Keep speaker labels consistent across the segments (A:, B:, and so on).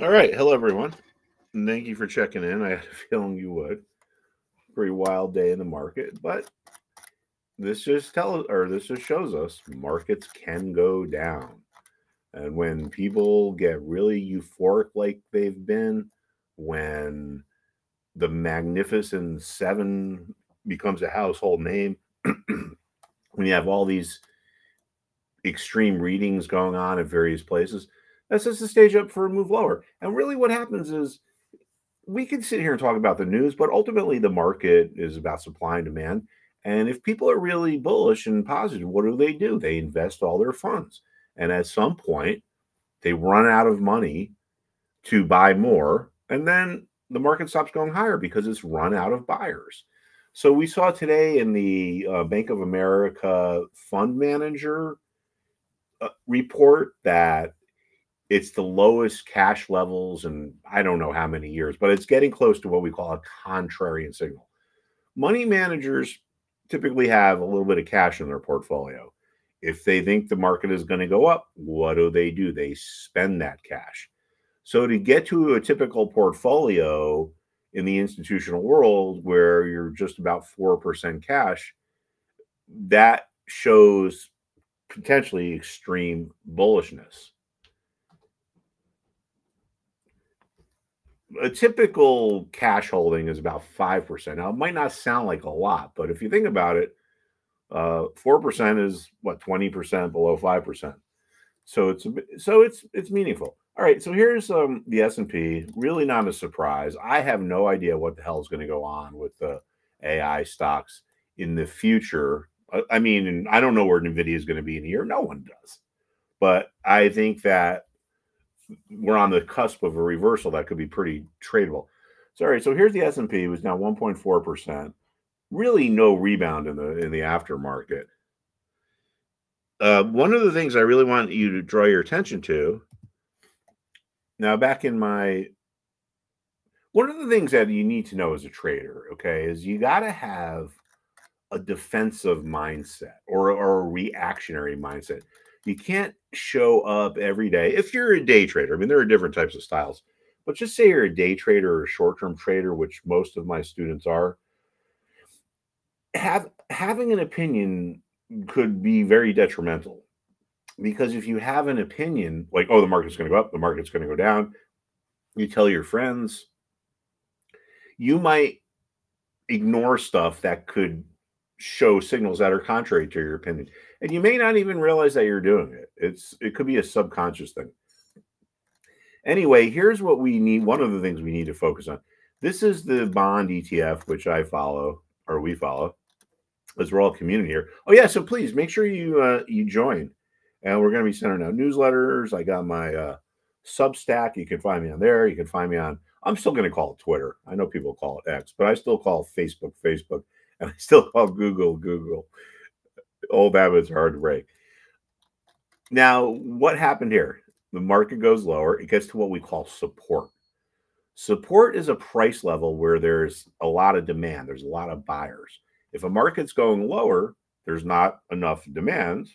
A: All right. Hello, everyone. And thank you for checking in. I had a feeling you would. Pretty wild day in the market, but this just tells or this just shows us markets can go down. And when people get really euphoric like they've been, when the magnificent seven becomes a household name, when you have all these extreme readings going on at various places, that sets the stage up for a move lower. And really, what happens is we can sit here and talk about the news, but ultimately, the market is about supply and demand. And if people are really bullish and positive, what do they do? They invest all their funds. And at some point, they run out of money to buy more. And then the market stops going higher because it's run out of buyers. So we saw today in the uh, Bank of America fund manager uh, report that it's the lowest cash levels and I don't know how many years, but it's getting close to what we call a contrarian signal. Money managers typically have a little bit of cash in their portfolio. If they think the market is going to go up, what do they do? They spend that cash. So to get to a typical portfolio in the institutional world where you're just about 4% cash, that shows potentially extreme bullishness. A typical cash holding is about 5%. Now, it might not sound like a lot, but if you think about it, uh, 4% is what 20% below 5%. So it's so it's it's meaningful. All right, so here's um, the S&P, really not a surprise. I have no idea what the hell is going to go on with the AI stocks in the future. I mean, I don't know where Nvidia is going to be in a year. No one does. But I think that we're on the cusp of a reversal that could be pretty tradable. Sorry, so here's the S&P was now 1.4 percent. Really, no rebound in the in the aftermarket. Uh, one of the things I really want you to draw your attention to now, back in my one of the things that you need to know as a trader, okay, is you got to have a defensive mindset or, or a reactionary mindset. You can't show up every day. If you're a day trader, I mean, there are different types of styles, but just say you're a day trader or a short term trader, which most of my students are, have having an opinion could be very detrimental because if you have an opinion like oh the market's going to go up the market's going to go down you tell your friends you might ignore stuff that could show signals that are contrary to your opinion and you may not even realize that you're doing it. It's it could be a subconscious thing. Anyway here's what we need one of the things we need to focus on. This is the bond etf which i follow or we follow as we're all community here. Oh yeah so please make sure you uh you join and we're going to be sending out newsletters. I got my uh substack. You can find me on there. You can find me on i'm still going to call it twitter. I know people call it x but i still call facebook facebook and I still call Google Google. Old habits are hard to break. Now, what happened here? The market goes lower. It gets to what we call support. Support is a price level where there's a lot of demand, there's a lot of buyers. If a market's going lower, there's not enough demand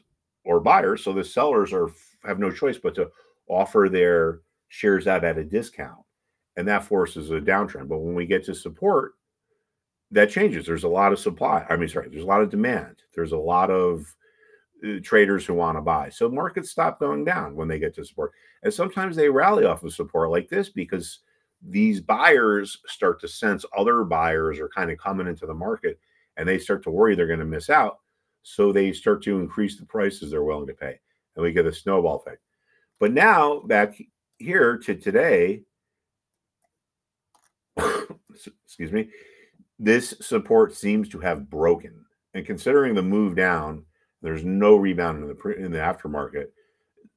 A: or buyers, so the sellers are have no choice but to offer their shares out at a discount, and that forces a downtrend. But when we get to support, that changes. There's a lot of supply. I mean, sorry, there's a lot of demand. There's a lot of uh, traders who want to buy. So markets stop going down when they get to support. And sometimes they rally off of support like this because these buyers start to sense other buyers are kind of coming into the market and they start to worry they're going to miss out. So they start to increase the prices they're willing to pay. And we get a snowball effect. But now back here to today, excuse me, this support seems to have broken. And considering the move down, there's no rebound in the pre- in the aftermarket.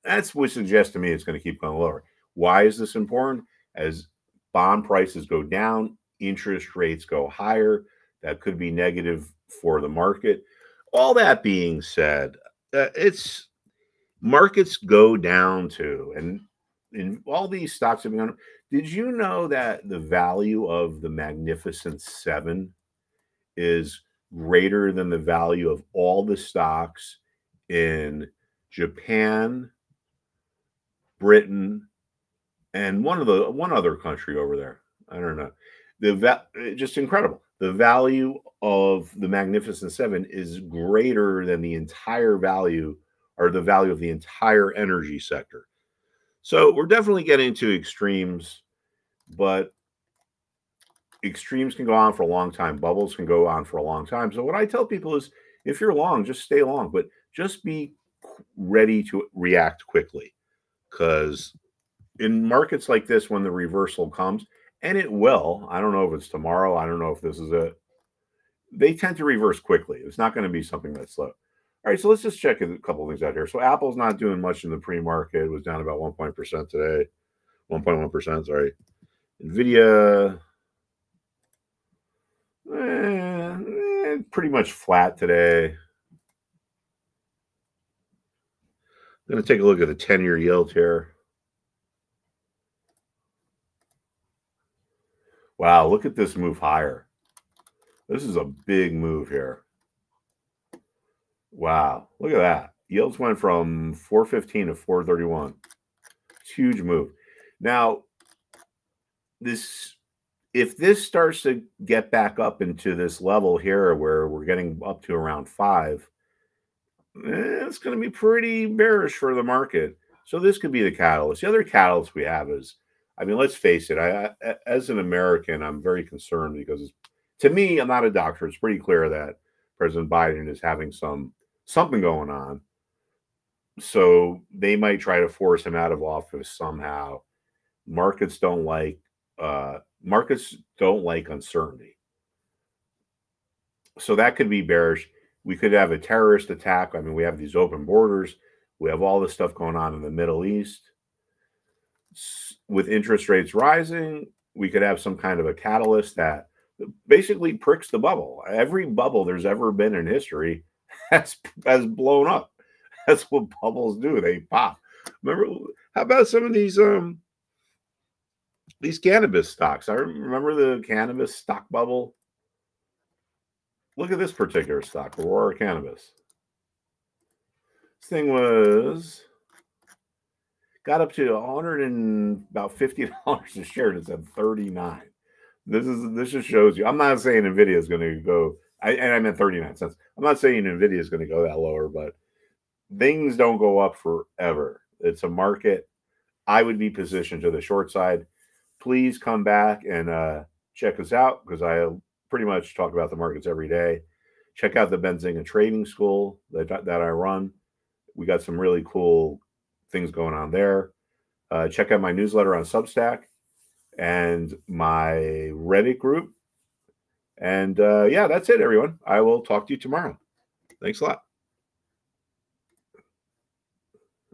A: That's what suggests to me it's going to keep going lower. Why is this important? As bond prices go down, interest rates go higher. That could be negative for the market. All that being said, uh, it's markets go down too, and in all these stocks have been on. Did you know that the value of the Magnificent Seven is greater than the value of all the stocks in Japan, Britain, and one of the one other country over there. I don't know. The va- just incredible. The value of the Magnificent Seven is greater than the entire value or the value of the entire energy sector. So we're definitely getting to extremes, but extremes can go on for a long time. Bubbles can go on for a long time. So what I tell people is if you're long, just stay long, but just be ready to react quickly. Because in markets like this, when the reversal comes, and it will, I don't know if it's tomorrow, I don't know if this is it, they tend to reverse quickly. It's not going to be something that's slow. All right, so let's just check a couple things out here. So Apple's not doing much in the pre-market. It was down about 1% today. 1.1%, sorry. NVIDIA, eh, eh, pretty much flat today. I'm going to take a look at the 10-year yield here. Wow, look at this move higher. This is a big move here. Wow, look at that. Yields went from 415 to 431. It's huge move. Now, this if this starts to get back up into this level here where we're getting up to around five, eh, it's going to be pretty bearish for the market. So this could be the catalyst. The other catalyst we have is, I mean, let's face it. I, I as an American, I'm very concerned because to me, I'm not a doctor. It's pretty clear that President Biden is having some something going on. So they might try to force him out of office somehow. Markets don't like uh, markets don't like uncertainty. So that could be bearish. We could have a terrorist attack. I mean, we have these open borders. We have all this stuff going on in the Middle East. With interest rates rising, we could have some kind of a catalyst that basically pricks the bubble. Every bubble there's ever been in history has has blown up. That's what bubbles do. They pop. Remember how about some of these um these cannabis stocks? I remember the cannabis stock bubble. Look at this particular stock, Aurora Cannabis. This thing was got up to 100 and about 50 dollars a share. It's at 39. This is this just shows you. I'm not saying Nvidia is going to go. I, and I meant 39 cents. I'm not saying Nvidia is going to go that lower, but things don't go up forever. It's a market. I would be positioned to the short side. Please come back and uh, check us out because I pretty much talk about the markets every day. Check out the Benzinga Trading School that that I run. We got some really cool things going on there. Uh, check out my newsletter on Substack and my Reddit group. And uh, yeah, that's it, everyone. I will talk to you tomorrow. Thanks a lot.